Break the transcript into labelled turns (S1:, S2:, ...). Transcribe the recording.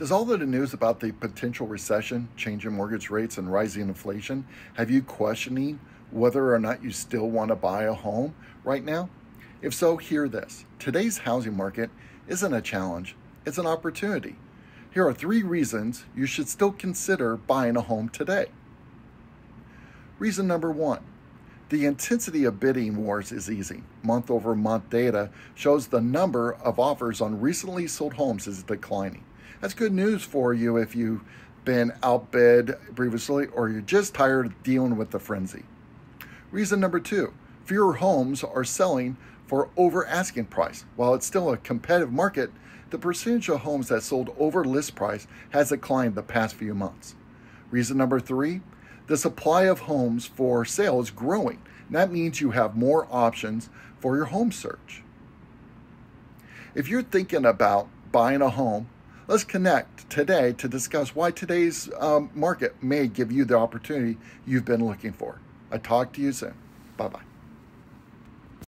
S1: Does all of the news about the potential recession, changing mortgage rates, and rising inflation have you questioning whether or not you still want to buy a home right now? If so, hear this. Today's housing market isn't a challenge, it's an opportunity. Here are three reasons you should still consider buying a home today. Reason number one the intensity of bidding wars is easy. Month over month data shows the number of offers on recently sold homes is declining. That's good news for you if you've been outbid previously or you're just tired of dealing with the frenzy. Reason number two fewer homes are selling for over asking price. While it's still a competitive market, the percentage of homes that sold over list price has declined the past few months. Reason number three the supply of homes for sale is growing. that means you have more options for your home search. If you're thinking about buying a home, Let's connect today to discuss why today's um, market may give you the opportunity you've been looking for. I talk to you soon. Bye bye.